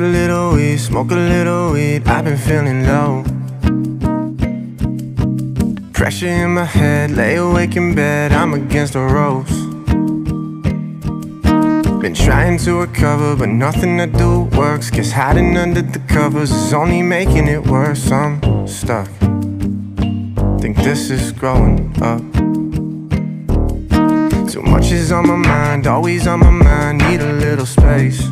A little weed, smoke a little weed, I've been feeling low. Pressure in my head, lay awake in bed, I'm against the ropes. Been trying to recover, but nothing I do works. Guess hiding under the covers is only making it worse. I'm stuck. Think this is growing up. Too much is on my mind, always on my mind, need a little space.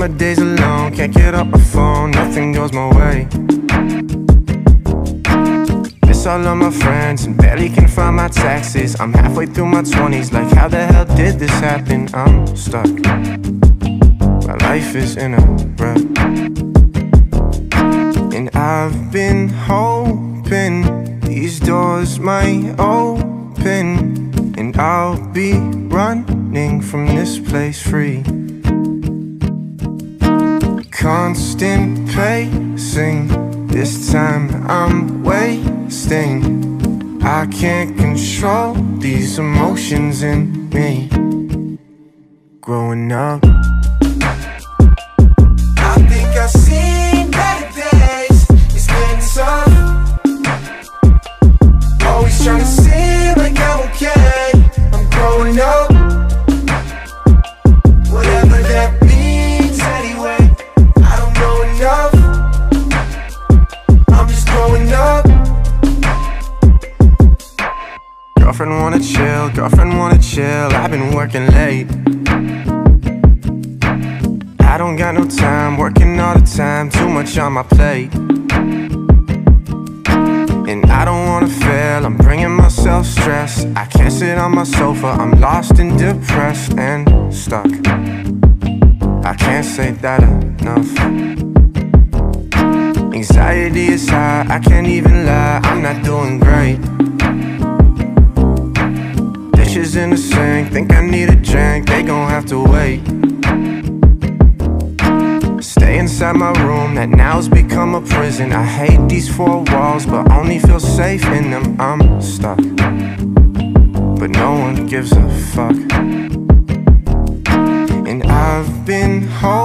My days alone, can't get off my phone, nothing goes my way. Miss all of my friends and barely can find my taxes. I'm halfway through my 20s, like how the hell did this happen? I'm stuck. My life is in a rut. And I've been hoping these doors might open. And I'll be running from this place free. Constant pacing, this time I'm wasting. I can't control these emotions in me. Growing up. Wanna chill, girlfriend wanna chill. I've been working late. I don't got no time, working all the time, too much on my plate. And I don't wanna fail, I'm bringing myself stress. I can't sit on my sofa, I'm lost and depressed and stuck. I can't say that enough. Anxiety is high, I can't even lie, I'm think I need a drink, they gon' have to wait. Stay inside my room that now's become a prison. I hate these four walls, but only feel safe in them. I'm stuck, but no one gives a fuck. And I've been hoping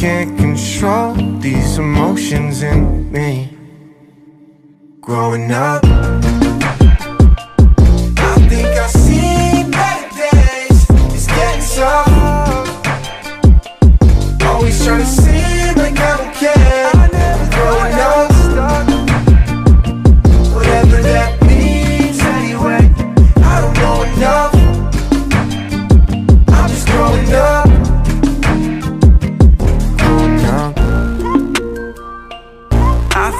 can't control these emotions in me. Growing up,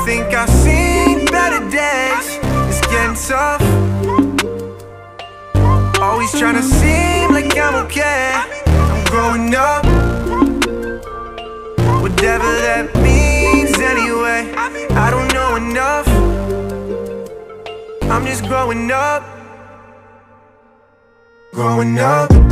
think I've seen better days. It's getting tough. Always trying to seem like I'm okay. I'm growing up. Whatever that means anyway. I don't know enough. I'm just growing up. Growing up.